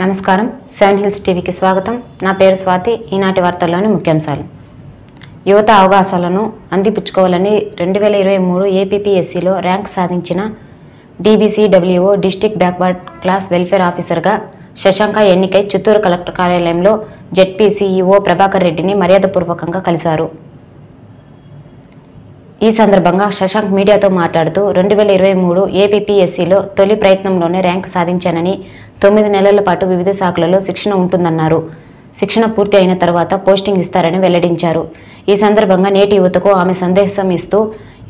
నమస్కారం. Seven hills టీవీకి స్వాగతం. నా పేరు స్వాతి ఈనాటి వార్తల్లోని ముఖ్యాంశాలు. యువత అవకాశాలను అందిపుచ్చుకోవాలని రెండు వేల ఇరవై మూడు ఏపీపీఎస్సీలో ర్యాంక్ సాధించిన DBCWO district backward class welfare ఆఫీసర్గా శశాంక ఎన్నికై చిత్తూరు కలెక్టర్ కార్యాలయంలో జెడ్పీసీఈఓ ప్రభాకర్ రెడ్డిని మర్యాదపూర్వకంగా కలిశారు. ఈ సందర్భంగా శశాంక్ మీడియాతో మాట్లాడుతూ రెండు వేల ఇరవై మూడు ఏపీపీఎస్సీలో తొలి ప్రయత్నంలోనే ర్యాంకు సాధించానని తొమ్మిది నెలల పాటు వివిధ శాఖలలో శిక్షణ ఉంటుందన్నారు. శిక్షణ పూర్తి అయిన తర్వాత పోస్టింగ్ ఇస్తారని వెల్లడించారు. ఈ సందర్భంగా నేటి యువతకు ఆమె సందేశం ఇస్తూ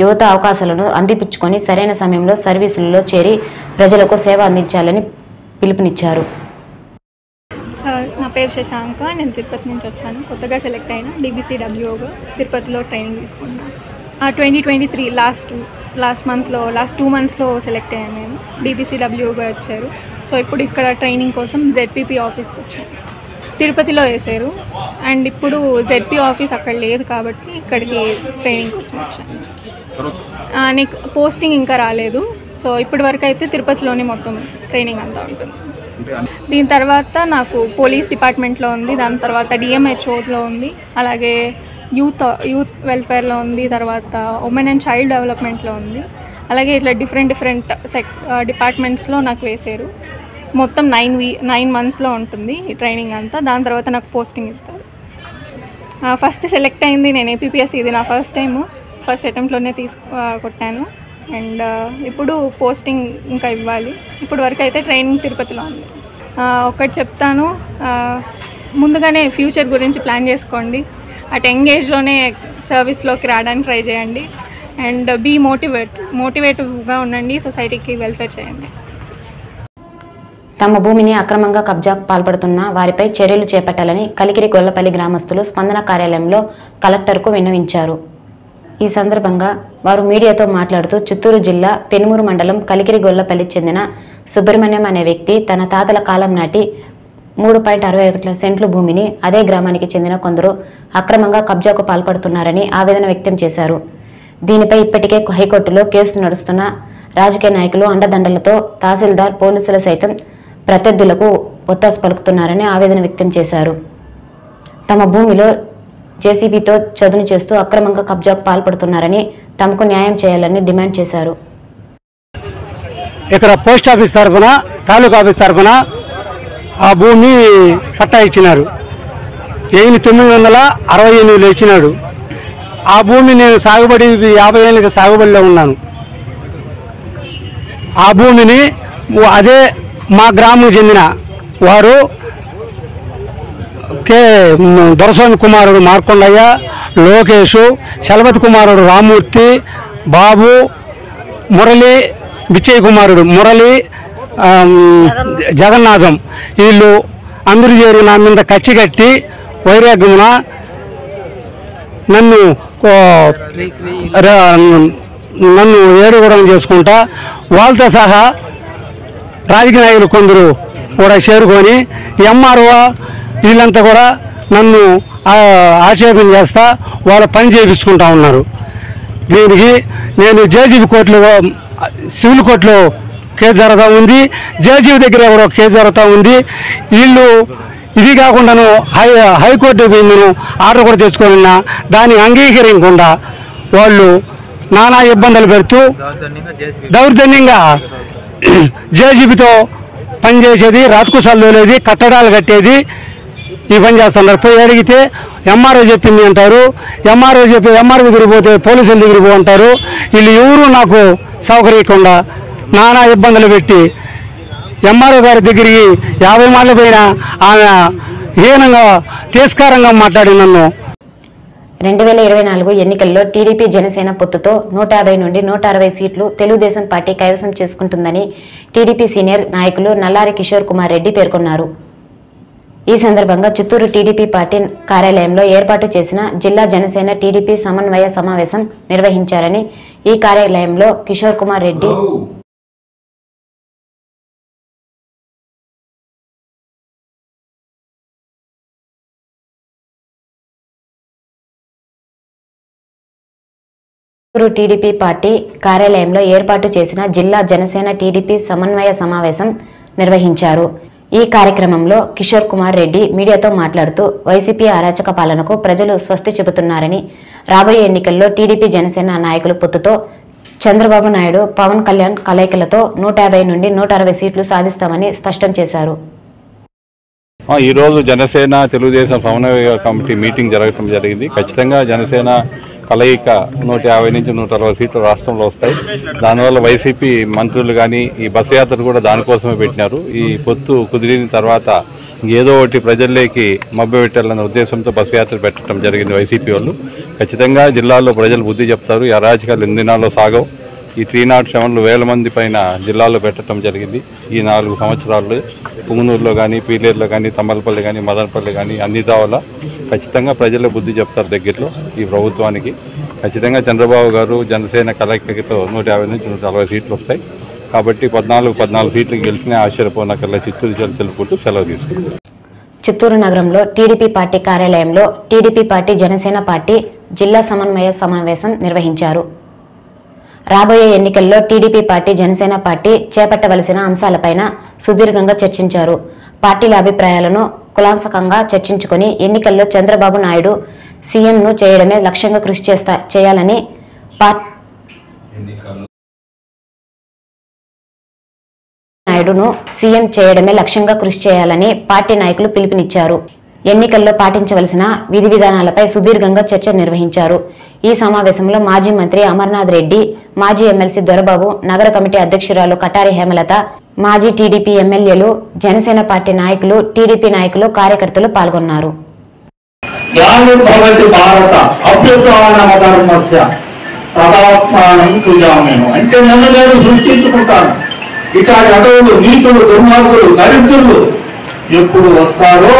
యువత అవకాశాలను అందిపించుకొని సరైన సమయంలో సర్వీసులలో చేరి ప్రజలకు సేవ అందించాలని పిలుపునిచ్చారు. నా పేరు శశాంక. నేను తిరుపతి నుంచి వచ్చాను. కొత్తగా సెలెక్ట్ అయిన డిబిసిడబ్ల్యూగా తిరుపతిలో ట్రైనింగ్ తీసుకున్నాను. Twenty twenty three last last మంత్లో లాస్ట్ టూ మంత్స్లో సెలెక్ట్ అయ్యాను నేను డీబీసీడబ్ల్యూగా వచ్చారు. సో ఇప్పుడు ఇక్కడ ట్రైనింగ్ కోసం జెడ్పీపీ ఆఫీస్కి వచ్చాను తిరుపతిలో వేశారు అండ్ ఇప్పుడు జెడ్పీ ఆఫీస్ అక్కడ లేదు కాబట్టి ఇక్కడికి ట్రైనింగ్ కోసం వచ్చాను నీకు పోస్టింగ్ ఇంకా రాలేదు. సో ఇప్పటి వరకు అయితే తిరుపతిలోనే మొత్తం ట్రైనింగ్ అంతా ఉంటుంది. దీని తర్వాత నాకు పోలీస్ డిపార్ట్మెంట్లో ఉంది. దాని తర్వాత డిఎంహెచ్ఓలో ఉంది. అలాగే యూత్ యూత్ వెల్ఫేర్లో ఉంది తర్వాత ఉమెన్ అండ్ చైల్డ్ డెవలప్మెంట్లో ఉంది. అలాగే ఇట్లా డిఫరెంట్ డిఫరెంట్ సెక్ డిపార్ట్మెంట్స్లో నాకు వేశారు మొత్తం నైన్ వీ నైన్ మంత్స్లో ఉంటుంది ఈ ట్రైనింగ్ అంతా. దాని తర్వాత నాకు పోస్టింగ్ ఇస్తారు. ఫస్ట్ సెలెక్ట్ అయింది నేను ఏపీపీఎస్ ఇది నా ఫస్ట్ టైము. ఫస్ట్ అటెంప్ట్లోనే తీసుకు కొట్టాను. అండ్ ఇప్పుడు పోస్టింగ్ ఇంకా ఇవ్వాలి. ఇప్పుడు వరకు అయితే ట్రైనింగ్ తిరుపతిలో ఉంది. ఒకటి చెప్తాను. ముందుగానే ఫ్యూచర్ గురించి ప్లాన్ చేసుకోండి. అట్ ఎంగేజ్లోనే సర్వీస్లోకి రావడానికి ట్రై చేయండి. అండ్ బీ మోటివేట్ మోటివేటివ్గా ఉండండి సొసైటీకి వెల్ఫేర్ చేయండి. తమ భూమిని అక్రమంగా కబ్జాకు పాల్పడుతున్న వారిపై చర్యలు చేపట్టాలని కలికిరి గొల్లపల్లి గ్రామస్తులు స్పందన కార్యాలయంలో కలెక్టర్కు విన్నవించారు. ఈ సందర్భంగా వారు మీడియాతో మాట్లాడుతూ చిత్తూరు జిల్లా పెనుమూరు మండలం కలికిరి గొల్లపల్లి చెందిన సుబ్రహ్మణ్యం అనే వ్యక్తి తన తాతల కాలం నాటి మూడు పాయింట్ అరవై ఒకటి సెంట్లు భూమిని అదే గ్రామానికి చెందిన కొందరు అక్రమంగా కబ్జాకు పాల్పడుతున్నారని ఆవేదన వ్యక్తం చేశారు. దీనిపై ఇప్పటికే హైకోర్టులో కేసు నడుస్తున్న రాజకీయ నాయకులు అండదండలతో తహసీల్దార్ పోలీసులు సైతం ప్రత్యర్థులకు ఒత్తాసు పలుకుతున్నారని ఆవేదన వ్యక్తం చేశారు. తమ భూమిలో జేసీబీతో చదును చేస్తూ అక్రమంగా కబ్జాకు పాల్పడుతున్నారని తమకు న్యాయం చేయాలని డిమాండ్ చేశారు. ఇక్కడ పోస్ట్ ఆఫీస్ తరఫున తాలూకా ఆఫీస్ తరఫున ఆ భూమి పట్టా ఇచ్చినారు ఏమి తొమ్మిది వందల అరవై ఎనిమిదిలో ఇచ్చినాడు ఆ భూమి నేను సాగుబడి యాభై ఏళ్ళకి సాగుబడిలో ఉన్నాను. ఆ భూమిని అదే మా గ్రామం చెందిన వారు కే దొరస్వామి కుమారుడు మార్కొండయ్య లోకేషు చలపతి కుమారుడు రామూర్తి బాబు మురళి బిచ్చయ్య కుమారుడు మురళి జగన్నాథం వీళ్ళు అందరూ చేరి నా మీద కచ్చి కట్టి వైరాగ్యమున నన్ను ఓ, నన్ను ఏడుగుడం చేసుకుంటా వాళ్ళతో సహా రాజకీయ నాయకులు కొందరు కూడా చేరుకొని ఎంఆర్ఓ వీళ్ళంతా కూడా నన్ను ఆ, ఆక్షేపణ చేస్తా వాళ్ళ పని చేయించుకుంటా ఉన్నారు. దీనికి నేను జేజీబీ కోర్టులో సివిల్ కోర్టులో కేసు జరుగుతూ ఉంది జేజీవి దగ్గర కూడా కేసు జరుగుతూ ఉంది. వీళ్ళు ఇది కాకుండాను హై హైకోర్టు పోయి నేను ఆర్డర్ కూడా తెచ్చుకోనున్నా. దాన్ని అంగీకరించకుండా వాళ్ళు నానా ఇబ్బందులు పెడుతూ దౌర్జన్యంగా జేజీబీతో పనిచేసేది రాతకుసాలు తోలేది కట్టడాలు కట్టేది ఈ పని చేస్తున్నారు పోయి అడిగితే ఎంఆర్ఓ చెప్పింది అంటారు. ఎంఆర్ఓ చెప్పి ఎంఆర్ఓ దగ్గరికి పోతే పోలీసుల దగ్గర పో అంటారు. వీళ్ళు ఎవరు నాకు సౌకర్యకుండా నానా ఇబ్బందులు పెట్టి ఎంఆర్ఓ గారి దగ్గరికి యాభై మార్లు పోయిన ఆమె హీనంగా తిరస్కారంగా మాట్లాడి నన్ను. రెండు వేల ఇరవై నాలుగు ఎన్నికల్లో టీడీపీ జనసేన పొత్తుతో నూట యాభై నుండి నూట అరవై సీట్లు తెలుగుదేశం పార్టీ కైవసం చేసుకుంటుందని టీడీపీ సీనియర్ నాయకులు నల్లారి కిషోర్ కుమార్ రెడ్డి పేర్కొన్నారు. ఈ సందర్భంగా చిత్తూరు టీడీపీ పార్టీ కార్యాలయంలో ఏర్పాటు చేసిన జిల్లా జనసేన టీడీపీ సమన్వయ సమావేశం నిర్వహించారని ఈ కార్యాలయంలో కిషోర్ కుమార్ రెడ్డి చిత్తూరు టీడీపీ పార్టీ కార్యాలయంలో ఏర్పాటు చేసిన జిల్లా జనసేన టీడీపీ సమన్వయ సమావేశం నిర్వహించారు. ఈ కార్యక్రమంలో కిషోర్ కుమార్ రెడ్డి మీడియాతో మాట్లాడుతూ వైసీపీ అరాచక పాలనకు ప్రజలు స్వస్తి చెబుతున్నారని రాబోయే ఎన్నికల్లో టీడీపీ జనసేన నాయకులు పొత్తుతో చంద్రబాబు నాయుడు పవన్ కళ్యాణ్ కలయికలతో నూట యాభై నుండి నూట అరవై సీట్లు సాధిస్తామని స్పష్టం చేశారు. ఈరోజు జనసేన తెలుగుదేశం సమన్వయ కమిటీ మీటింగ్ జరగడం జరిగింది. ఖచ్చితంగా జనసేన కలయిక నూట యాభై నుంచి నూట అరవై సీట్లు రాష్ట్రంలో వస్తాయి. దానివల్ల వైసీపీ మంత్రులు కానీ ఈ బస్సు యాత్ర కూడా దానికోసమే పెట్టినారు. ఈ పొత్తు కుదిరిన తర్వాత ఏదో ఒకటి ప్రజల్లోకి మభ్యపెట్టాలన్న ఉద్దేశంతో బస్సు యాత్ర పెట్టడం జరిగింది వైసీపీ వాళ్ళు. ఖచ్చితంగా జిల్లాలో ప్రజలు బుద్ధి చెప్తారు. ఈ అరాచకాలు ఎన్ని దినాల్లో సాగవు. ఈ త్రీ నాట్ సెవెన్లు వేల మంది పైన జిల్లాలో పెట్టడం జరిగింది. ఈ నాలుగు సంవత్సరాల్లో పుంగనూరులో కానీ పీలేరులో కానీ తమ్మలపల్లి కానీ మదనపల్లి కానీ అన్ని దావల ఖచ్చితంగా ప్రజలు బుద్ధి చెప్తారు దగ్గరలో ఈ ప్రభుత్వానికి. ఖచ్చితంగా చంద్రబాబు గారు జనసేన కలయికతో నూట యాభై నుంచి నూట అరవై సీట్లు వస్తాయి. కాబట్టి పద్నాలుగు పద్నాలుగు సీట్లు గెలిచిన ఆశ్చర్యపోనకల్లా చిత్తూరు జిల్లా తెలుపుకుంటూ సెలవు తీసుకుంటారు చిత్తూరు నగరంలో టీడీపీ పార్టీ కార్యాలయంలో టీడీపీ పార్టీ జనసేన పార్టీ జిల్లా సమన్వయ సమావేశం నిర్వహించారు. రాబోయే ఎన్నికల్లో టీడీపీ పార్టీ జనసేన పార్టీ చేపట్టవలసిన అంశాలపైన సుదీర్ఘంగా చర్చించారు. పార్టీల అభిప్రాయాలను కులాంసకంగా చర్చించుకుని ఎన్నికల్లో చంద్రబాబు నాయుడు సీఎంను చేయడమే లక్ష్యంగా కృషి చేస్తా చేయాలని నాయుడును సీఎం చేయడమే లక్ష్యంగా కృషి చేయాలని పార్టీ నాయకులు పిలుపునిచ్చారు. ఎన్నికల్లో పాటించవలసిన విధి విధానాలపై సుదీర్ఘంగా చర్చ నిర్వహించారు. ఈ సమావేశంలో మాజీ మంత్రి అమర్నాథ్ రెడ్డి మాజీ ఎమ్మెల్సీ దొరబాబు నగర కమిటీ అధ్యక్షురాలు కటారి హేమలత మాజీ టీడీపీ ఎమ్మెల్యేలు జనసేన పార్టీ నాయకులు టీడీపీ నాయకులు కార్యకర్తలు పాల్గొన్నారు. యాను భవతి అంటే నన్ను నేను సృష్టించుకుంటాను. ఇట్లాంటి అడవులు నీతులు దుర్మార్గులు దరిద్రులు ఎప్పుడు వస్తారో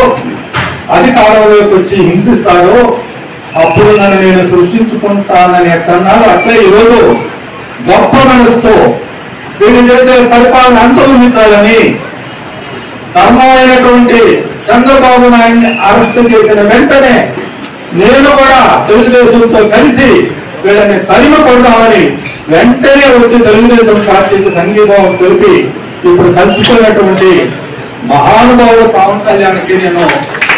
అధికారంలోకి వచ్చి హింసిస్తారో అప్పుడు నన్ను నేను సృష్టించుకుంటానని ఎక్కడన్నారు అట్లే ఈరోజు గొప్ప మనసుతో వీళ్ళు చేసే పరిపాలన అంతర్మించాలని ధర్మమైనటువంటి చంద్రబాబు నాయుడిని అరెస్ట్ చేసిన వెంటనే నేను కూడా తెలుగుదేశంతో కలిసి వీళ్ళని తరిమ కొడతామని వెంటనే వచ్చి తెలుగుదేశం పార్టీకి సంఘీభావం తెలిపి ఇప్పుడు కలుసుకున్నటువంటి మహానుభావుడు పవన్ కళ్యాణ్కి నేను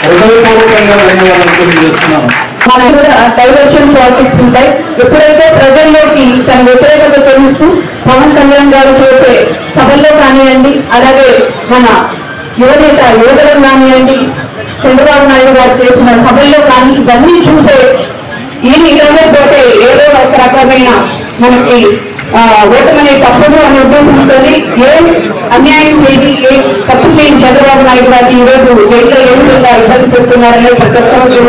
హృదయపూర్వకంగా ధన్యవాదాలు తెలియజేస్తున్నాను. డైవర్షన్ పాలిటిక్స్ ఉంటాయి. ఎప్పుడైతే ప్రజల్లోకి తన వ్యతిరేకత తెలుస్తూ పవన్ కళ్యాణ్ గారు చేసే సభల్లో కానివ్వండి అలాగే మన యువనేత యువతరం కానివ్వండి చంద్రబాబు నాయుడు గారు చేసిన సభల్లో కానీ ఇవన్నీ చూసే ఈ నిజంగా పోతే ఏదో ఒక రకమైన మనకి ఆ, ఓటమనే తప్పదు అనే ఉద్దేశంతో ఏ అన్యాయం చేయని ఏ తప్పు చేయని చంద్రబాబు నాయుడు గారు ఈ రోజు జైల్లో ఏ విధంగా ఇబ్బంది పెడుతున్నారనే సందర్భంలో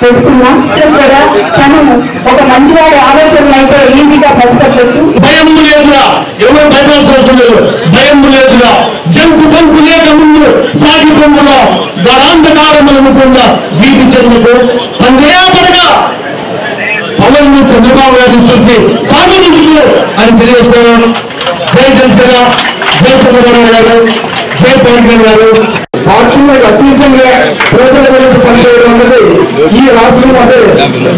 తెలుసుకున్నాం కూడా తను ఒక మంచివాడి ఆలోచనలు అయితే ఈజీగా పసిగట్టచ్చు భయం లేదురా. ఎవరు భయపడాల్సిన భయం లేదురా. జంకు బంకు లేక ముందు సాగి పొంగులో గడాంధకారములను పొంద వీటి చెందుకు సందేహపడగా పవన్ చంద్రబాబు గారిని చూసి సాగుతుంది అని తెలియజేస్తున్నాను జై జనసేన జై చంద్రబాబు గారు జై పవన్ కళ్యాణ్ గారు. పార్టీలకు అతీతంగా ప్రజల గురించి పనిచేయడం అన్నది ఈ రాష్ట్రం అంటే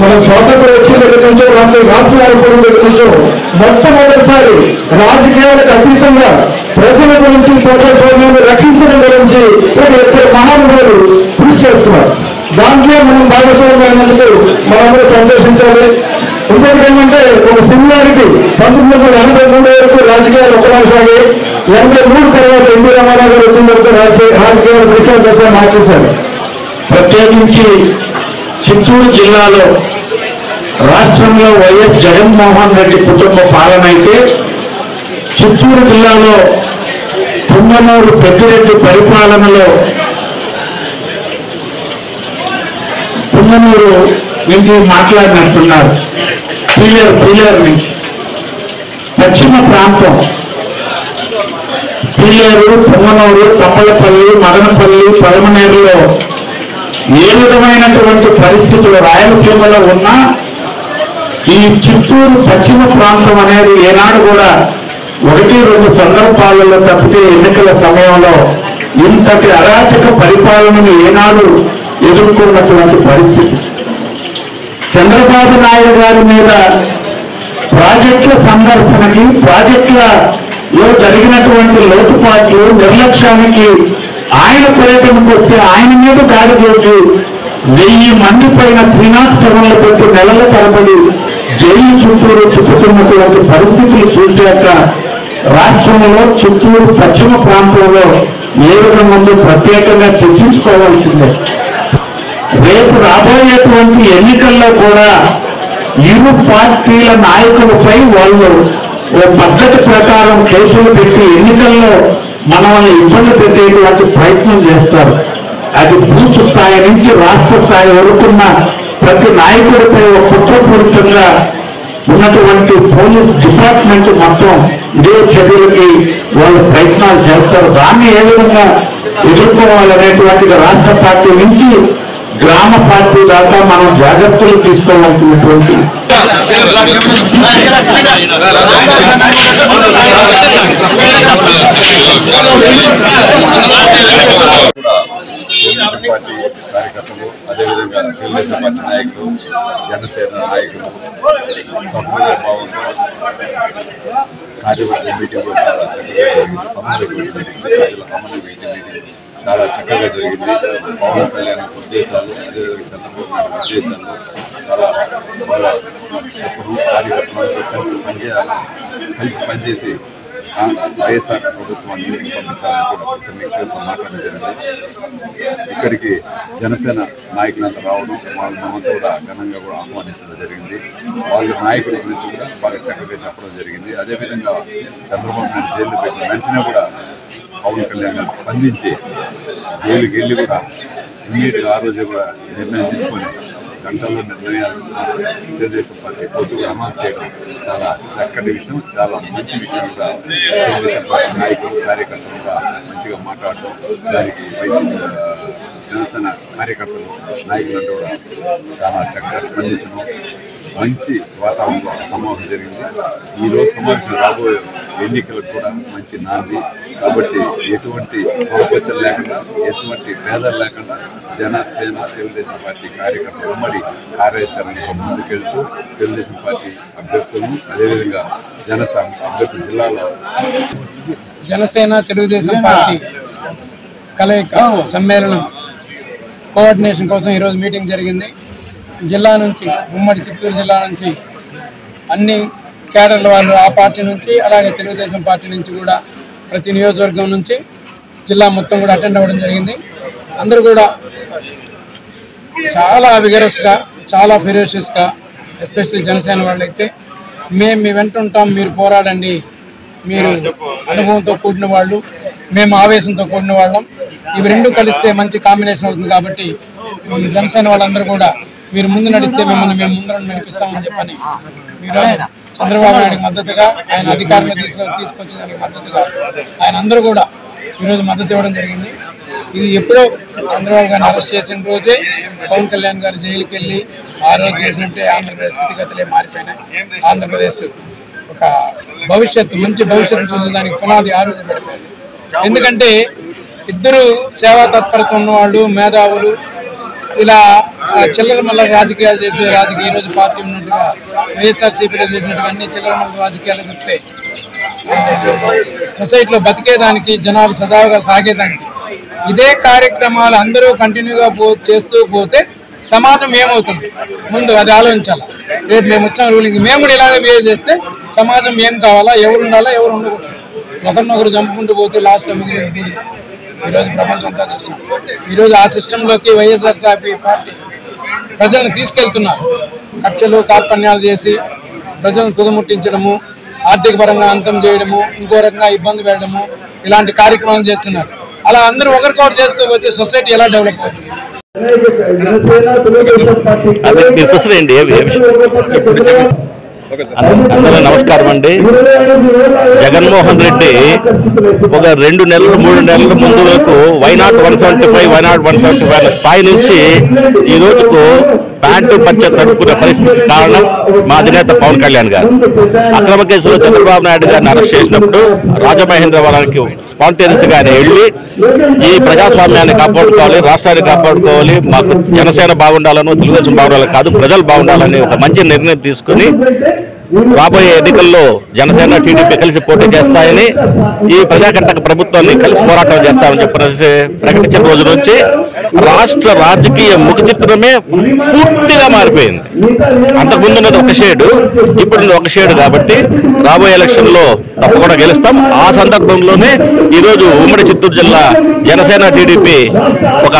మన స్వాతంత్రం వచ్చిన దగ్గర నుంచో రాష్ట్ర రాష్ట్రం ఏర్పడిన దగ్గర నుంచో మొట్టమొదటిసారి రాజకీయాలకు అతీతంగా ప్రజల గురించి ప్రజాస్వామ్యాన్ని రక్షించడం గురించి ఒక ఇద్దరు మహానుభావులు కృషి చేస్తున్నారు. దాంట్లో మనం భాగస్వామ్యమైనందుకు మనందరూ సంతోషించాలి. ఇంకొకటి ఏమంటే ఒక సిమిలారిటీ పంతొమ్మిది వందల ఎనభై మూడు వరకు రాజకీయాలు ఒకలాసాగి ఎనభై మూడు తర్వాత ఎన్టీ రామారావు గారు వచ్చిన వరకు రాజకీయ రాజకీయాలు దేశాల దశ మార్చేశారు. ప్రత్యేకించి చిత్తూరు జిల్లాలో రాష్ట్రంలో వైఎస్ జగన్మోహన్ రెడ్డి కుటుంబ పాలన అయితే చిత్తూరు జిల్లాలో పుంగనూరు పెద్దిరెడ్డి పరిపాలనలో పుంగనూరు నుంచి మాట్లాడినట్టున్నారు. పీలేరు పీలేరు నుంచి పశ్చిమ ప్రాంతం. పీలేరు పుంగనూరు తప్పలపల్లి మదనపల్లి పదమనేరులో ఏ విధమైనటువంటి పరిస్థితులు రాయలసీమలో ఉన్నా ఈ చిత్తూరు పశ్చిమ ప్రాంతం అనేది ఏనాడు కూడా ఒకటి రెండు సందర్భాలలో తప్పితే ఎన్నికల సమయంలో ఇంతటి అరాచక పరిపాలనను ఏనాడు ఎదుర్కొన్నటువంటి పరిస్థితి. చంద్రబాబు నాయుడు గారి మీద ప్రాజెక్టుల సందర్శనకి ప్రాజెక్టులలో జరిగినటువంటి లోటుపాట్లు నిర్లక్ష్యానికి ఆయన పర్యటనకు వస్తే ఆయన మీద దాడి చేసి వెయ్యి మంది పైన త్రినాథ్ సెవెన్లు పెట్టి నెలల తరబడి జైలు చుట్టూరు చుట్టుతున్నటువంటి పరిస్థితులు చూశాక రాష్ట్రంలో చిత్తూరు పశ్చిమ ప్రాంతంలో ఏ విధంగా ప్రత్యేకంగా చర్చించుకోవాల్సిందే. రేపు రాబోయేటువంటి ఎన్నికల్లో కూడా ఇరు పార్టీల నాయకులపై వాళ్ళు ఓ పద్ధతి ప్రకారం కేసులు పెట్టి ఎన్నికల్లో మనల్ని ఇబ్బంది పెట్టేటువంటి ప్రయత్నం చేస్తారు. అది బూత్ స్థాయి నుంచి రాష్ట్ర స్థాయి వరకున్న ప్రతి నాయకుడిపై ఒక కుట్రపూరితంగా ఉన్నటువంటి పోలీస్ డిపార్ట్మెంట్ మొత్తం ఇదే చర్యలకి వాళ్ళు ప్రయత్నాలు చేస్తారు. దాన్ని ఏ విధంగా ఎదుర్కోవాలనేటువంటిది రాష్ట్ర పార్టీ నుంచి గ్రామ పార్టీ దాకా మనం జాగ్రత్తలు తీసుకోవాల్సినటువంటి తెలుగుదేశం పార్టీ కార్యకర్తలు అదేవిధంగా తెలుగుదేశం పార్టీ నాయకులు జనసేన నాయకులు సమన్వయ భావంతో కార్యవర్గ మీటింగ్ చాలా చక్కగా జరిగింది. సమన్వయ మీటింగ్ చిత్తూరు జిల్లా సమన్వయ మీటింగ్ చాలా చక్కగా జరిగింది. పవన్ కళ్యాణ్ ఉద్దేశాలు అదేవిధంగా చంద్రబాబు నాయుడు ఉద్దేశాలు చాలా బాగా చెప్పడం కార్యకర్తలతో కలిసి పనిచేయాలి కలిసి పనిచేసి ఆ వైఎస్ఆర్ ప్రభుత్వాన్ని పంపించాలని చెప్పి ప్రతి మాట్లాడడం జరిగింది. ఇక్కడికి జనసేన నాయకులంతా రావడం వాళ్ళు మమ్మల్ని కూడా ఘనంగా కూడా ఆహ్వానించడం జరిగింది. వాళ్ళ నాయకుల గురించి కూడా బాగా చక్కగా చెప్పడం జరిగింది. అదేవిధంగా చంద్రబాబు నాయుడు జైలు పెట్టిన వెంటనే కూడా పవన్ కళ్యాణ్ గారు స్పందించి జైలుకి వెళ్ళి కూడా ఇమ్మీడియట్గా ఆ రోజే కూడా నిర్ణయం తీసుకొని గంటల్లో నిర్ణయాలు తీసుకొని తెలుగుదేశం పార్టీ పొద్దుగా అమలు చేయడం చాలా చక్కటి విషయం చాలా మంచి విషయం కూడా. తెలుగుదేశం పార్టీ నాయకులు కార్యకర్తలు కూడా మంచిగా మాట్లాడటం దానికి వైసీపీ జనసేన కార్యకర్తలు నాయకులంతా కూడా చాలా చక్కగా స్పందించడం మంచి వాతావరణంలో సమావేశం జరిగింది. ఈరోజు సమావేశం రాబోయే ఎన్నికలకు కూడా మంచి నాంది. కాబట్టి ఎటువంటి పొరపచ్చలు లేకుండా ఎటువంటి భేదాలు లేకుండా జనసేన తెలుగుదేశం పార్టీ కార్యకర్త ఉమ్మడి కార్యాచరణతో ముందుకెళ్తూ తెలుగుదేశం పార్టీ అభ్యర్థులను అదేవిధంగా జనసేన అభ్యర్థి జిల్లాలో జనసేన తెలుగుదేశం పార్టీ కలయిక సమ్మేళనం కోఆర్డినేషన్ కోసం ఈరోజు మీటింగ్ జరిగింది. జిల్లా నుంచి ఉమ్మడి చిత్తూరు జిల్లా నుంచి అన్ని కేడర్ల వాళ్ళు ఆ పార్టీ నుంచి అలాగే తెలుగుదేశం పార్టీ నుంచి కూడా ప్రతి నియోజకవర్గం నుంచి జిల్లా మొత్తం కూడా అటెండ్ అవ్వడం జరిగింది. అందరూ కూడా చాలా విగరస్గా చాలా ఫిరోషియస్గా ఎస్పెషల్లీ జనసేన వాళ్ళైతే మేము మీ వెంట ఉంటాం మీరు పోరాడండి. మీరు అనుభవంతో కూడిన వాళ్ళు మేము ఆవేశంతో కూడిన వాళ్ళం. ఇవి రెండు కలిస్తే మంచి కాంబినేషన్ అవుతుంది కాబట్టి జనసేన వాళ్ళందరూ కూడా మీరు ముందు నడిస్తే మిమ్మల్ని మేము ముందర నడిపిస్తామని చెప్పని మీరు చంద్రబాబు నాయుడికి మద్దతుగా ఆయన అధికారంలో తీసుకు తీసుకొచ్చేదానికి మద్దతుగా ఆయన అందరూ కూడా ఈరోజు మద్దతు ఇవ్వడం జరిగింది. ఇది ఎప్పుడో చంద్రబాబు గారిని అరెస్ట్ చేసిన రోజే పవన్ కళ్యాణ్ గారు జైలుకి వెళ్ళి ఆ రోజు చేసినట్టే ఆంధ్రప్రదేశ్ స్థితిగతులే మారిపోయినాయి. ఆంధ్రప్రదేశ్ ఒక భవిష్యత్తు మంచి భవిష్యత్తు చూసేదానికి పునాది ఆ రోజు పడిపోయింది. ఎందుకంటే ఇద్దరు సేవా తత్పరత ఉన్నవాళ్ళు మేధావులు ఇలా చిల్లర మల్ల రాజకీయాలు చేసే రాజకీయ ఈ రోజు పార్టీ ఉన్నట్టుగా వైఎస్ఆర్సీపీలో చేసినట్టుగా అన్ని చిల్లర మల్ల రాజకీయాలు చెప్తే సొసైటీలో బతికేదానికి జనాలు సజావుగా సాగేదానికి ఇదే కార్యక్రమాలు అందరూ కంటిన్యూగా పో చేస్తూ పోతే సమాజం ఏమవుతుంది? ముందు అది ఆలోచించాలి. రేపు మేము వచ్చాం రూలింగ్ మేము కూడా ఇలాగే బిహేవ్ చేస్తే సమాజం ఏం కావాలా? ఎవరు ఉండాలా? ఎవరు ఉండకూడదు? ఒకరినొకరు చంపుకుంటూ పోతే లాస్ట్లో మిగిలింది ఈరోజు ప్రపంచం అంతా చూసాం. ఈరోజు ఆ సిస్టంలోకి వైఎస్ఆర్సీపీ పార్టీ ప్రజలను తీసుకెళ్తున్నారు. కక్షలు కార్పణ్యాలు చేసి ప్రజలను తుదముట్టించడము ఆర్థిక పరంగా అంతం చేయడము ఇంకో రకంగా ఇబ్బంది పెట్టడము ఇలాంటి కార్యక్రమాలు చేస్తున్నారు. అలా అందరూ ఒకరికొకరు చేసుకోకపోతే సొసైటీ ఎలా డెవలప్ అవుతుంది? అదే మీరు అందరూ నమస్కారం అండి. జగన్మోహన్ రెడ్డి ఒక రెండు నెలలు మూడు నెలల ముందు వరకు why not one seventy five why not one seventy five స్థాయి నుంచి ఈ రోజుకు ప్యాంటు పచ్చ తడుపుకునే పరిస్థితి కారణం మా అధినేత పవన్ కళ్యాణ్ గారు. అక్రమ కేసులో చంద్రబాబు నాయుడు గారిని అరెస్ట్ చేసినప్పుడు రాజమహేంద్రవరానికి స్పాంటేనియస్ గానే వెళ్ళి ఈ ప్రజాస్వామ్యాన్ని కాపాడుకోవాలి రాష్ట్రాన్ని కాపాడుకోవాలి మాకు జనసేన బాగుండాలను తెలుగుదేశం బాగుండాలని కాదు ప్రజలు బాగుండాలని ఒక మంచి నిర్ణయం తీసుకుని రాబోయే ఎన్నికల్లో జనసేన టీడీపీ కలిసి పోటీ చేస్తాయని ఈ ప్రజాకర్తక ప్రభుత్వాన్ని కలిసి పోరాటం చేస్తామని చెప్పి ప్రకటించిన రోజు నుంచి రాష్ట్ర రాజకీయ ముఖ చిత్రమే పూర్తిగా మారిపోయింది. అంతకుముందు ఉన్నది ఒక షేడు ఇప్పుడు ఒక షేడు కాబట్టి రాబోయే ఎలక్షన్లో తప్పకుండా గెలుస్తాం. ఆ సందర్భంలోనే ఈరోజు ఉమ్మడి చిత్తూరు జిల్లా జనసేన టీడీపీ ఒక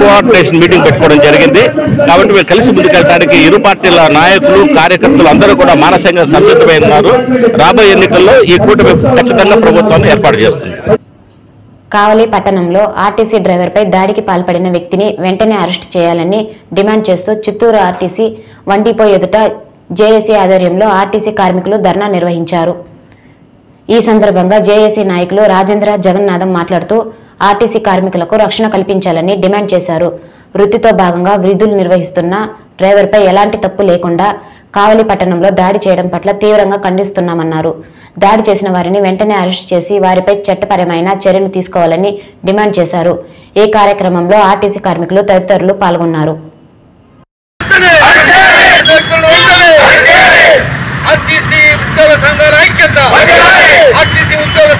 కోఆర్డినేషన్ మీటింగ్ పెట్టుకోవడం జరిగింది. కాబట్టి మేము కలిసి ముందుకెళ్ళడానికి ఇరు పార్టీల నాయకులు కార్యకర్తలు అందరూ కూడా మానసికంగా సంసిద్ధమై ఉన్నారు. రాబోయే ఎన్నికల్లో ఈ కూటమి ఖచ్చితంగా ప్రభుత్వాన్ని ఏర్పాటు చేస్తుంది. కావలి పట్టణంలో ఆర్టీసీ డ్రైవర్పై దాడికి పాల్పడిన వ్యక్తిని వెంటనే అరెస్టు చేయాలని డిమాండ్ చేస్తూ చిత్తూరు ఆర్టీసీ వండిపో ఎదుట జేఏసీ ఆధ్వర్యంలో ఆర్టీసీ కార్మికులు ధర్నా నిర్వహించారు. ఈ సందర్భంగా జేఏసీ నాయకులు రాజేంద్ర జగన్నాథం మాట్లాడుతూ ఆర్టీసీ కార్మికులకు రక్షణ కల్పించాలని డిమాండ్ చేశారు. వృత్తితో భాగంగా విధులు నిర్వహిస్తున్న డ్రైవర్పై ఎలాంటి తప్పు లేకుండా కావలి పట్టణంలో దాడి చేయడం పట్ల తీవ్రంగా ఖండిస్తున్నామన్నారు. దాడి చేసిన వారిని వెంటనే అరెస్ట్ చేసి వారిపై చట్టపరమైన చర్యలు తీసుకోవాలని డిమాండ్ చేశారు. ఈ కార్యక్రమంలో ఆర్టీసీ కార్మికులు తదితరులు పాల్గొన్నారు. ఆర్టీసీ ఉద్యోగ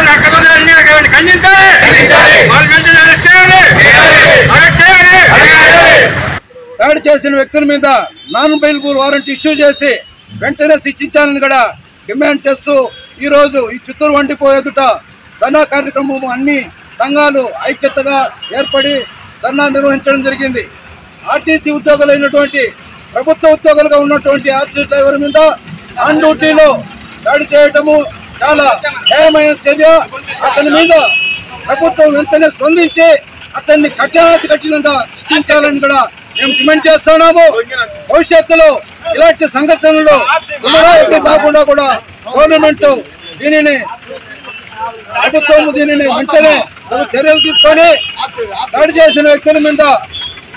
సంఘాల ఐక్యత ఆర్టీసీ ఉద్యోగ సంఘాల ఐక్యత ఖండించాలి వాళ్ళు వెంటనే అరెస్ట్ చేయాలి. అరెస్ట్ చేయాలి. దాడి చేసిన వ్యక్తుల మీద నాన్ బెయిలబుల్ వారెంట్ ఇష్యూ చేసి వెంటనే శిక్షించాలని కూడా డిమాండ్ చేస్తూ ఈరోజు ఈ చిత్తూరు వండిపో ఎదుట ధర్నా కార్యక్రమం అన్ని సంఘాలు ఐక్యతగా ఏర్పడి ధర్నా నిర్వహించడం జరిగింది. ఆర్టీసీ ఉద్యోగులైనటువంటి ప్రభుత్వ ఉద్యోగులుగా ఉన్నటువంటి ఆర్టీసీ డ్రైవర్ మీద ఆన్ డ్యూటీలో దాడి చేయటము చాలా న్యాయమైన చర్య. అతని మీద ప్రభుత్వం వెంటనే స్పందించి అతన్ని కఠినాతి కఠినంగా శిక్షించాలని కూడా మేము డిమాండ్ చేస్తున్నాము భవిష్యత్తులో ఇలాంటి సంఘటనలు పునరావృతి కాకుండా కూడా గవర్నమెంట్ దీనిని ప్రభుత్వం దీనిని వెంటనే చర్యలు తీసుకొని దాడి చేసిన వ్యక్తుల మీద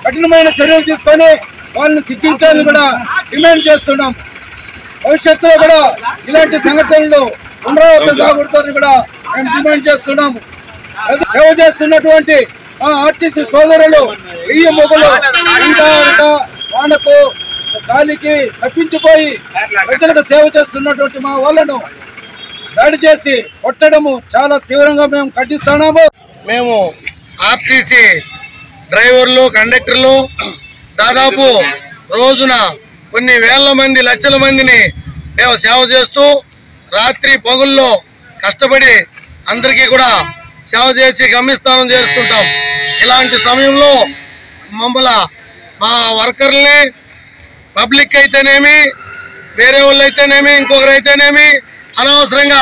కఠినమైన చర్యలు తీసుకొని వాళ్ళని శిక్షించాలని కూడా డిమాండ్ చేస్తున్నాం. భవిష్యత్తులో కూడా ఇలాంటి సంఘటనలు పునరావృతం కాకూడదని కూడా మేము డిమాండ్ చేస్తున్నాము. సేవ చేస్తున్నటువంటి మా ఆర్టీసీ సోదరులు వెయ్యి మొగలు వానకు గాలికి తప్పించిపోయి ప్రజలకు సేవ చేస్తున్నటువంటి మా వాళ్ళను దాడి చేసి కొట్టడము చాలా తీవ్రంగా మేము ఖండిస్తున్నాము. మేము ఆర్టీసీ డ్రైవర్లు కండక్టర్లు దాదాపు రోజున కొన్ని వేల మంది లక్షల మందిని మేము సేవ చేస్తూ రాత్రి పగుల్లో కష్టపడి అందరికీ కూడా సేవ చేసి గమ్యస్థానం చేస్తుంటాం ఇలాంటి సమయంలో మమ్మల మా వర్కర్ని పబ్లిక్ అయితేనేమి వేరే వాళ్ళు అయితేనేమి ఇంకొకరు అయితేనేమి అనవసరంగా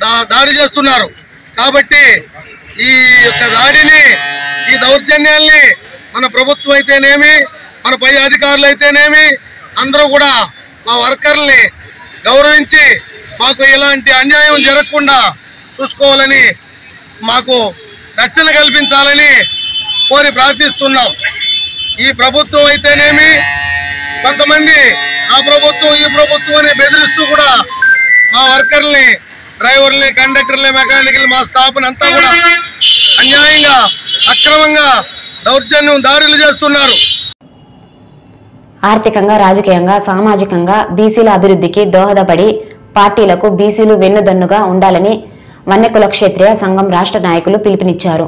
దా- దాడి చేస్తున్నారు. కాబట్టి ఈ యొక్క దాడిని ఈ దౌర్జన్యాల్ని మన ప్రభుత్వం అయితేనేమి మన పై అధికారులు అయితేనేమి అందరూ కూడా మా వర్కర్ని గౌరవించి మాకు ఇలాంటి అన్యాయం జరగకుండా చూసుకోవాలని మాకు రక్షణ కల్పించాలని కోరి ప్రార్థిస్తున్నాం. ఈ ప్రభుత్వం అయితేనేమి కొంతమంది ఆ ప్రభుత్వం ఈ ప్రభుత్వం అని బెదిరిస్తూ కూడా మా వర్కర్ని డ్రైవర్ని కండక్టర్ని మెకానికల్ మా స్టాఫ్ని అంతా కూడా అన్యాయంగా అక్రమంగా దౌర్జన్యం దాడులు చేస్తున్నారు. ఆర్థికంగా రాజకీయంగా సామాజికంగా బీసీల అభివృద్ధికి దోహదపడి పార్టీలకు బీసీలు వెన్నుదన్నుగా ఉండాలని వన్నెకుల క్షేత్రీయ సంఘం రాష్ట్ర నాయకులు పిలుపునిచ్చారు.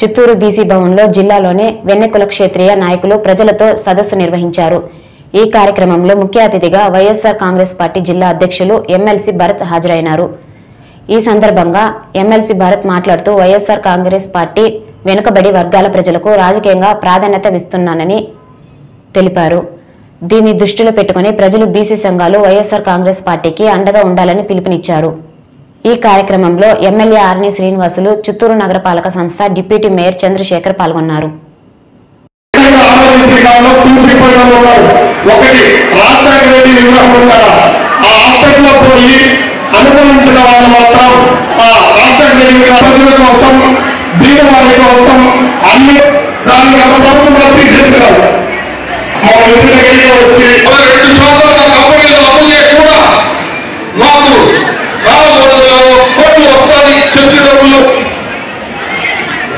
చిత్తూరు బీసీ భవన్లో జిల్లాలోనే వెన్నెకుల క్షేత్రీయ నాయకులు ప్రజలతో సదస్సు నిర్వహించారు. ఈ కార్యక్రమంలో ముఖ్య అతిథిగా వైఎస్ఆర్ కాంగ్రెస్ పార్టీ జిల్లా అధ్యక్షులు ఎమ్మెల్సీ భరత్ హాజరైనారు. ఈ సందర్భంగా ఎమ్మెల్సీ భరత్ మాట్లాడుతూ వైఎస్ఆర్ కాంగ్రెస్ పార్టీ వెనుకబడి వర్గాల ప్రజలకు రాజకీయంగా ప్రాధాన్యత ఇస్తున్నానని తెలిపారు. దీన్ని దృష్టిలో పెట్టుకుని ప్రజలు బీసీ సంఘాలు వైఎస్ఆర్ కాంగ్రెస్ పార్టీకి అండగా ఉండాలని పిలుపునిచ్చారు. ఈ కార్యక్రమంలో ఎమ్మెల్యే ఆర్ని శ్రీనివాసులు చిత్తూరు నగరపాలక సంస్థ డిప్యూటీ మేయర్ చంద్రశేఖర్ పాల్గొన్నారు. ఆ అనుభవించిన వాళ్ళు మాత్రం ఆ కోసం కోసం అన్ని దాన్ని గత ప్రభుత్వంలో తీసేశారు మా ఇంటి దగ్గరికి వచ్చి రెండు సంవత్సరాల కంపెనీలు అమలు కూడా మాకు రాబోతుల్లో కోట్లు వస్తుంది చెట్టు డబ్బులు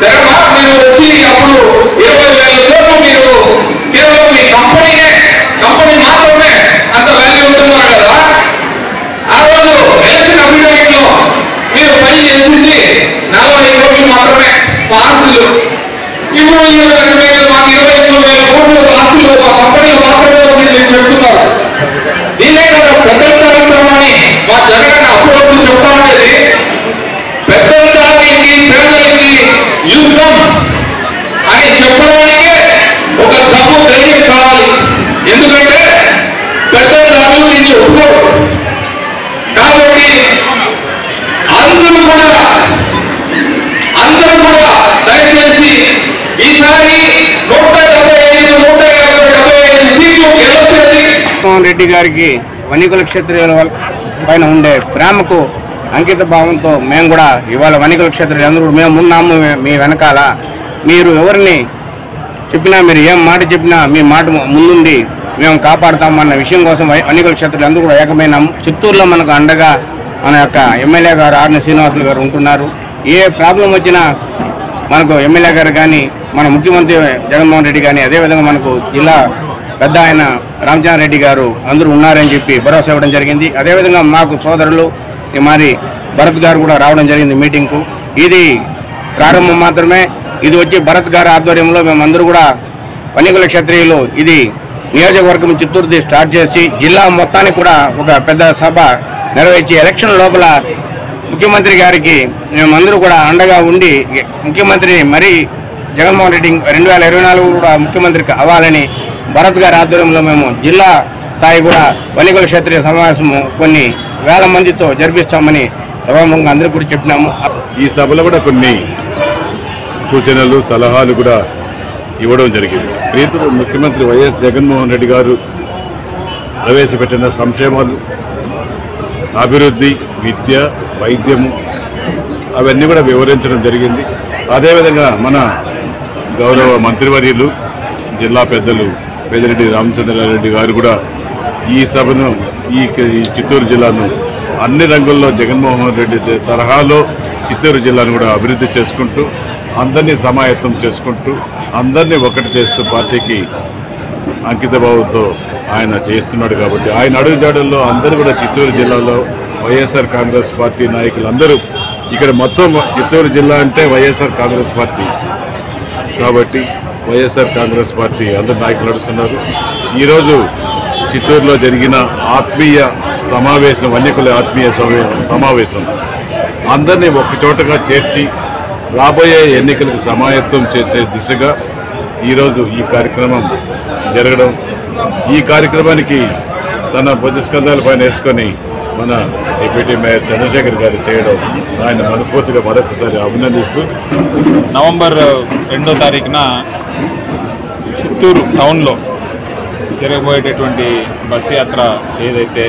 సరే మా మీరు వచ్చి అప్పుడు ఎప్పుడు ఇరవై రెండు వేలు మాకు ఇరవై ఎనిమిది వేల కోట్లు ఆస్తులు ఒక కంపెనీలో మాత్రమే ఉంది మీరు చెప్తున్నారు దీనే కదా పెద్దల కార్యక్రమాన్ని మా జగన్ అప్పుడప్పుడు చెప్తా ఉండేది పెద్దల దానికి పేదలకి యుద్ధం అని చెప్పడానికే ఒక దమ్ము ధైర్యం కావాలి ఎందుకంటే పెద్దల దాని నుంచి ఒప్పుకోరు కాబట్టి అందరూ కూడా అందరూ కూడా దయచేసి ఈసారి నూట డెబ్బై ఐదు నూట డెబ్బై ఐదు సీట్లు గెలిచేది. జగన్మోహన్ రెడ్డి గారికి వణికుల క్షత్రియుల పైన ఉండే ప్రేమకు అంకిత భావంతో మేము కూడా ఇవాళ వణికుల క్షత్రియులు అందరూ మేము ఉన్నాము మీ- వెనకాల. మీరు ఎవరిని చెప్పినా మీరు ఏం మాట చెప్పినా మీ మాట ముందుండి మేము కాపాడుతామన్న విషయం కోసం వై- వణికుల క్షత్రులు అందరూ కూడా ఏకమైనాము. చిత్తూరులో మనకు అండగా మన యొక్క ఎమ్మెల్యే గారు ఆర్న శ్రీనివాసులు గారు ఉంటున్నారు. ఏ ప్రాబ్లం వచ్చినా మనకు ఎమ్మెల్యే గారు కానీ మన ముఖ్యమంత్రి జగన్మోహన్ రెడ్డి కానీ అదేవిధంగా మనకు జిల్లా పెద్ద ఆయన రామచంద్రారెడ్డి గారు అందరూ ఉన్నారని చెప్పి భరోసా ఇవ్వడం జరిగింది. అదేవిధంగా మాకు సోదరులు ఈ మరి భరత్ గారు కూడా రావడం జరిగింది మీటింగ్కు ఇది ప్రారంభం మాత్రమే. ఇది వచ్చి భరత్ గారి ఆధ్వర్యంలో మేమందరూ కూడా వనికుల క్షత్రియులు ఇది నియోజకవర్గం చిత్తూరుది స్టార్ట్ చేసి జిల్లా మొత్తానికి కూడా ఒక పెద్ద సభ నిర్వహించి ఎలక్షన్ లోపల ముఖ్యమంత్రి గారికి మేమందరూ కూడా అండగా ఉండి ముఖ్యమంత్రి మరి జగన్మోహన్ రెడ్డి రెండు వేల ఇరవై నాలుగు కూడా ముఖ్యమంత్రి అవ్వాలని భరత్ గారి ఆధ్వర్యంలో మేము జిల్లా స్థాయి కూడా వనికుల క్షేత్రీయ సమావేశము కొన్ని వేల మందితో జరిపిస్తామని సభాముఖంగా అందరికీ కూడా చెప్పినాము. ఈ సభలో కూడా కొన్ని సూచనలు సలహాలు కూడా ఇవ్వడం జరిగింది. రైతులు ముఖ్యమంత్రి వైఎస్ జగన్మోహన్ రెడ్డి గారు ప్రవేశపెట్టిన సంక్షేమాలు అభివృద్ధి విద్య వైద్యము అవన్నీ కూడా వివరించడం జరిగింది. అదేవిధంగా మన గౌరవ మంత్రివర్యులు జిల్లా పెద్దలు పెద్దిరెడ్డి రామచంద్రారెడ్డి గారు కూడా ఈ సభను ఈ ఈ చిత్తూరు జిల్లాను అన్ని రంగుల్లో జగన్మోహన్ రెడ్డి తరహాలో చిత్తూరు జిల్లాను కూడా అభివృద్ధి చేసుకుంటూ అందరినీ సమాయత్తం చేసుకుంటూ అందరినీ ఒకటి చేస్తూ పార్టీకి అంకితభావంతో ఆయన చేస్తున్నాడు కాబట్టి ఆయన అడుగుజాడల్లో అందరూ కూడా చిత్తూరు జిల్లాలో వైఎస్ఆర్ కాంగ్రెస్ పార్టీ నాయకులు అందరూ ఇక్కడ మొత్తం చిత్తూరు జిల్లా అంటే వైఎస్ఆర్ కాంగ్రెస్ పార్టీ. కాబట్టి వైఎస్ఆర్ కాంగ్రెస్ పార్టీ అందరు నాయకులు నడుస్తున్నారు. ఈరోజు చిత్తూరులో జరిగిన ఆత్మీయ సమావేశం వన్యకుల ఆత్మీయ సమావేశం. అందరినీ ఒక చోటగా చేర్చి రాబోయే ఎన్నికలకు సమాయత్తం చేసే దిశగా ఈరోజు ఈ కార్యక్రమం జరగడం ఈ కార్యక్రమానికి తన భుజస్కంధాల పైన వేసుకొని మన డిప్యూటీ మేయర్ చంద్రశేఖర్ గారు చేయడం ఆయన మనస్ఫూర్తిగా మరొకసారి అభినందిస్తూ నవంబర్ రెండో తారీఖున చిత్తూరు టౌన్లో జరగబోయేటటువంటి బస్ యాత్ర ఏదైతే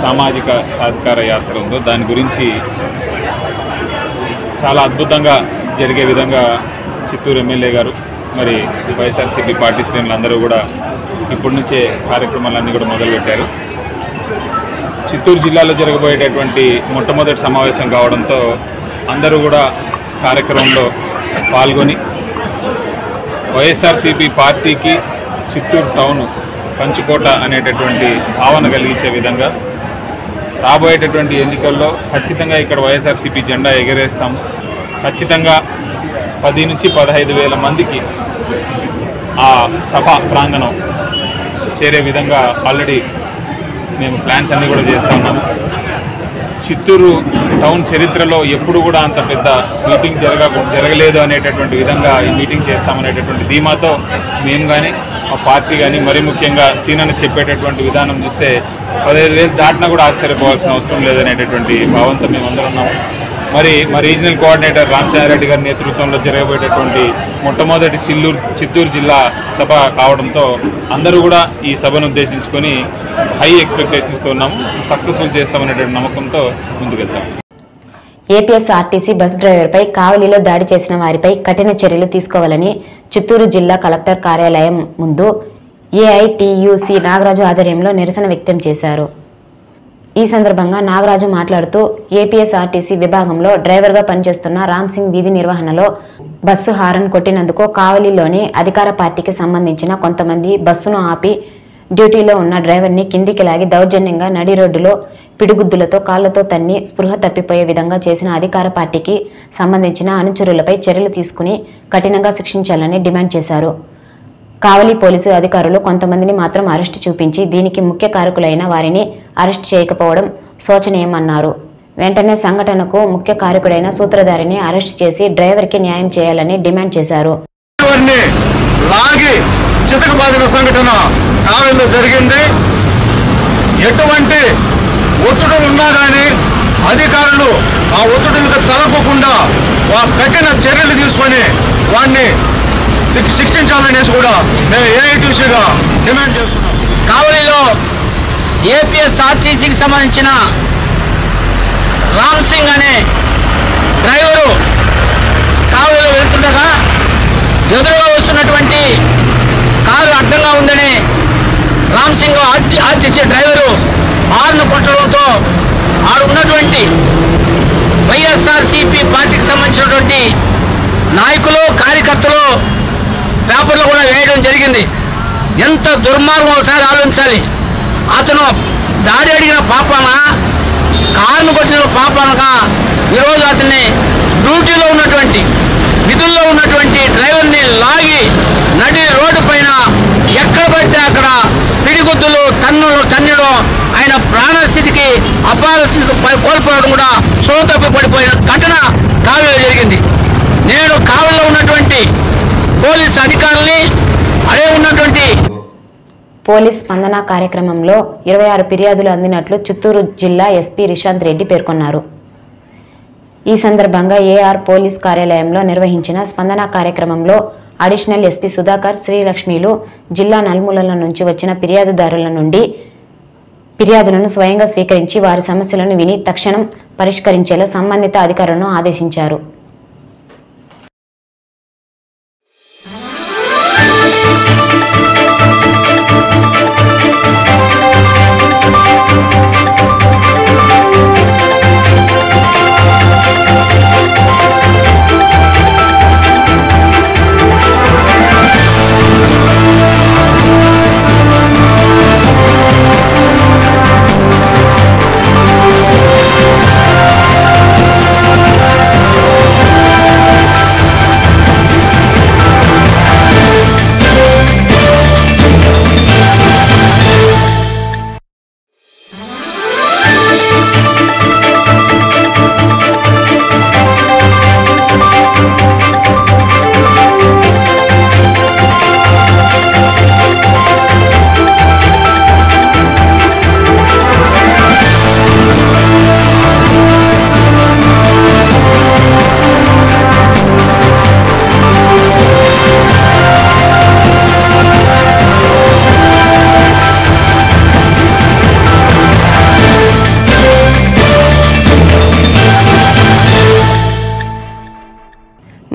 సామాజిక సాధికార యాత్ర ఉందో దాని గురించి చాలా అద్భుతంగా జరిగే విధంగా చిత్తూరు ఎమ్మెల్యే గారు మరి వైఎస్ఆర్సీపీ పార్టీ శ్రేణులందరూ కూడా ఇప్పటి నుంచే కార్యక్రమాలన్నీ కూడా మొదలుపెట్టారు. చిత్తూరు జిల్లాలో జరగబోయేటటువంటి మొట్టమొదటి సమావేశం కావడంతో అందరూ కూడా కార్యక్రమంలో పాల్గొని వైఎస్ఆర్సీపీ పార్టీకి చిత్తూరు టౌన్ పంచుకోట అనేటటువంటి భావన కలిగించే విధంగా రాబోయేటటువంటి ఎన్నికల్లో ఖచ్చితంగా ఇక్కడ వైఎస్ఆర్సీపీ జెండా ఎగరేస్తాము. ఖచ్చితంగా పది నుంచి పదహైదు వేల మందికి ఆ సభ ప్రాంగణం చేరే విధంగా ఆల్రెడీ మేము ప్లాన్స్ అన్నీ కూడా చేస్తూ ఉన్నాము చిత్తూరు టౌన్ చరిత్రలో ఎప్పుడు కూడా అంత పెద్ద మీటింగ్ జరగ జరగలేదు అనేటటువంటి విధంగా ఈ మీటింగ్ చేస్తామనేటటువంటి ధీమాతో మేము కానీ మా పార్టీ కానీ మరీ ముఖ్యంగా సీనని చెప్పేటటువంటి విధానం చూస్తే పదహైదు వేలు దాటినా కూడా ఆశ్చర్యపోవాల్సిన అవసరం లేదనేటటువంటి భావంతో మేము అందరం ఉన్నాము మరి మా రీజనల్ కోఆర్డినేటర్ రామచంద్రారెడ్డి గారి నేతృత్వంలో జరగబోయేటటువంటి మొట్టమొదటి చిల్లూరు చిత్తూరు జిల్లా సభ కావడంతో అందరూ కూడా ఈ సభను ఉద్దేశించుకొని హై ఎక్స్పెక్టేషన్స్తో ఉన్నాము. సక్సెస్ఫుల్ చేస్తామనేటువంటి నమ్మకంతో ముందుకెళ్తాం. ఏపీఎస్ఆర్టీసీ బస్ డ్రైవర్పై కావలిలో దాడి చేసిన వారిపై కఠిన చర్యలు తీసుకోవాలని చిత్తూరు జిల్లా కలెక్టర్ కార్యాలయం ముందు ఏఐటియుసి నాగరాజు ఆధ్వర్యంలో నిరసన వ్యక్తం చేశారు. ఈ సందర్భంగా నాగరాజు మాట్లాడుతూ ఏపీఎస్ఆర్టీసీ విభాగంలో డ్రైవర్గా పనిచేస్తున్న రామ్ సింగ్ వీధి నిర్వహణలో బస్సు హారన్ కొట్టినందుకు కావలిలోని అధికార పార్టీకి సంబంధించిన కొంతమంది బస్సును ఆపి డ్యూటీలో ఉన్న డ్రైవర్ని కిందికి లాగి దౌర్జన్యంగా నడి రోడ్డులో పిడుగుద్దులతో కాళ్ళతో తన్ని స్పృహ తప్పిపోయే విధంగా చేసిన అధికార పార్టీకి సంబంధించిన అనుచరులపై చర్యలు తీసుకుని కఠినంగా శిక్షించాలని డిమాండ్ చేశారు. కావలి పోలీసు అధికారులు కొంతమందిని మాత్రం అరెస్టు చూపించి దీనికి ముఖ్య కారకులైన వారిని అరెస్ట్ చేయకపోవడం శోచనీయమన్నారు. వెంటనే సంఘటనకు ముఖ్య కారకుడైన సూత్రధారిని అరెస్ట్ చేసి డ్రైవర్కి న్యాయం చేయాలని డిమాండ్ చేశారు. సంఘటన కావలిలో జరిగింది. ఎటువంటి ఒత్తిడి ఉన్నా కానీ అధికారులు ఆ ఒత్తిడులకు తలపకుండా కఠిన చర్యలు తీసుకొని వాడిని శిక్- శిక్షించాలనేసి కూడా మేము ఏఐటీసీగా డిమాండ్ చేస్తున్నాం. కావలిలో ఏపీఎస్ఆర్టీసీకి సంబంధించిన రామ్ సింగ్ అనే డ్రైవరు కావలిలో వెళ్తుండగా ఎదురుగా వస్తున్నటువంటి కారు అడ్డంగా ఉందని Ram Singh RT RTC driver horn కొట్టడంతో ఆడు ఉన్నటువంటి వైఎస్ఆర్సీపీ పార్టీకి సంబంధించినటువంటి నాయకులు కార్యకర్తలు పేపర్లో కూడా వేయడం జరిగింది. ఎంత దుర్మార్గం ఒకసారి ఆలోచించాలి. అతను దాడి అడిగిన పాపాన కారును కొట్టిన పాపానగా ఈరోజు అతన్ని డ్యూటీలో ఉన్నటువంటి విధుల్లో ఉన్నటువంటి డ్రైవర్ని లాగి నడి రోడ్డు పైన ఎక్కడ పడితే అక్కడ పిడిగుద్దులు తన్నులు తన్నులు ఆయన ప్రాణస్థితికి అపార స్థితికి పై- కోల్పోవడం కూడా సోతప్పి పడిపోయిన ఘటన కావ్యలో జరిగింది. నేను కావలిలో ఉన్నటువంటి పోలీస్ అధికారుల్ని అదే ఉన్నటువంటి పోలీస్ స్పందన కార్యక్రమంలో ఇరవై ఆరు ఫిర్యాదులు అందినట్లు చిత్తూరు జిల్లా ఎస్పీ రిషాంత్ రెడ్డి పేర్కొన్నారు. ఈ సందర్భంగా ఏఆర్ పోలీస్ కార్యాలయంలో నిర్వహించిన స్పందన కార్యక్రమంలో అడిషనల్ ఎస్పీ సుధాకర్ శ్రీలక్ష్మిలు జిల్లా నలుమూలల నుంచి వచ్చిన ఫిర్యాదుదారుల నుండి ఫిర్యాదులను స్వయంగా స్వీకరించి వారి సమస్యలను విని తక్షణం పరిష్కరించేలా సంబంధిత అధికారులను ఆదేశించారు.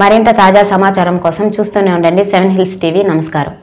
మరింత తాజా సమాచారం కోసం చూస్తూనే ఉండండి సెవెన్ హిల్స్ టీవీ నమస్కారం.